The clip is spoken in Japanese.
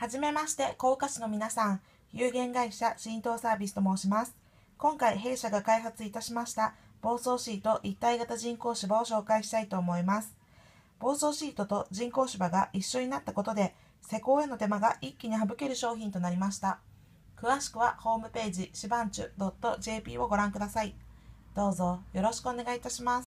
はじめまして、甲賀市の皆さん、有限会社浸透サービスと申します。今回、弊社が開発いたしました、暴走シート一体型人工芝を紹介したいと思います。暴走シートと人工芝が一緒になったことで、施工への手間が一気に省ける商品となりました。詳しくはホームページ、しばんちゅ .jp をご覧ください。どうぞよろしくお願いいたします。